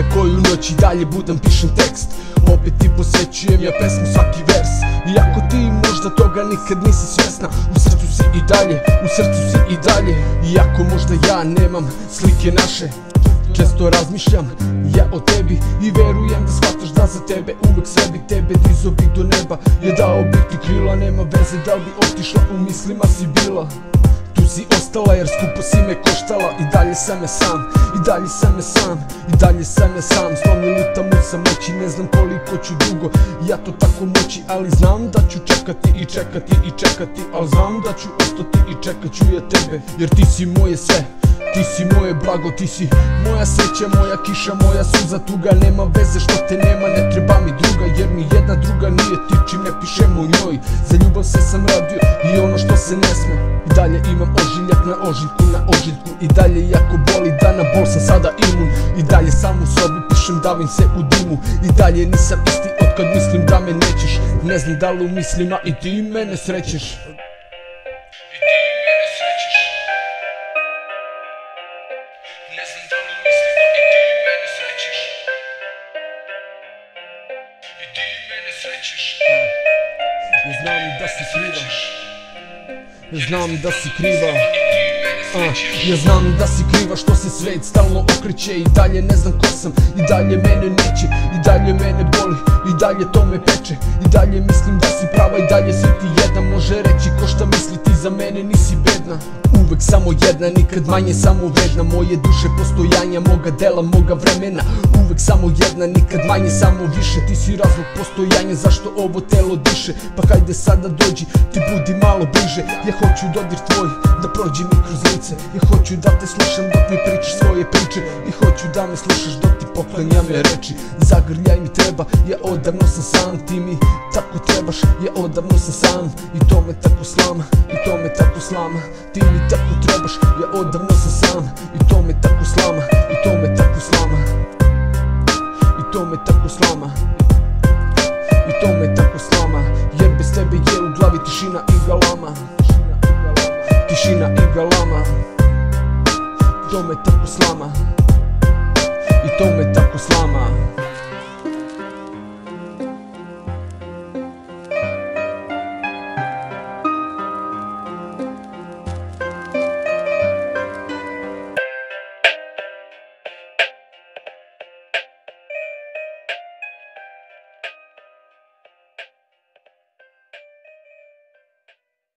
da koju noć i dalje budem pišem tekst. Opet ti posvećujem ja pesmu svaki vers. Iako ti možda toga nikad nisi svjesna U srcu si i dalje, u srcu si i dalje. Iako možda ja nemam slike naše Često razmišljam ja o tebi. I verujem da shvataš da za tebe Uvek sve bi tebe dizo bi do neba. Je dao bi ti krila, nema veze da li bi otišla U mislima si bila si ostala jer skupo si me koštala. I dalje sam ja sam, i dalje sam ja sam I dalje sam ja sam, slomili tamo sam moći Ne znam koliko ću dugo, ja to tako moći Ali znam da ću čekati i čekati i čekati Al znam da ću ostati i čekat ću ja tebe Jer ti si moje sve ti si moje blago, ti si moja sreća, moja kiša, moja suza tuga Nema veze što te nema, ne treba mi druga Jer mi jedna druga nije ti čim ne pišem o njoj. Za ljubav se sam radio i ono što se ne I dalje imam ožiljak na ožiljku, na ožiljku. I dalje jako boli da na bol sam sada imun. I dalje sam u sobi pišem davim se u dimu. I dalje nisam isti od kad mislim da me nećeš. Ne znam da li u mislima i ti mene srećeš. Ne i ti mene srećeš. Ja znam da si Ja znam da si kriva. A, ja znam da si kriva što se svet stalno okreće. I dalje ne znam ko sam, i dalje mene neće. I dalje mene boli, i dalje to me peče. I dalje mislim da si prava, i dalje si ti jedan Može reći ko šta misli. Ti za mene nisi bedna Uvek samo jedna, nikad manje samo vredna. Moje duše postojanja, moga dela, moga vremena. Uvek samo jedna, nikad manje samo više. Ti si razlog postojanja, zašto ovo telo diše? Pa hajde sada dođi, ti budi malo bliže. Ja hoću dodir tvoj, da prođe mi kroz lice. Ja hoću da te slušam dok mi pričaš svoje priče. I hoću da me slušaš dok ti poklanjam ja reči. Zagrljaj mi treba, ja odavno sam sam. Ti mi tako trebaš, ja odavno sam sam. I to me tako slama, i to me tako slama. Ti mi tako trebaš, ja odavno sam sam. I to me tako slama, i to me tako slama. I to me tako slama. I to me tako slama. Jer bez tebe je u glavi tišina i galama. Tišina i galama. To me tako slama. I to me tako slama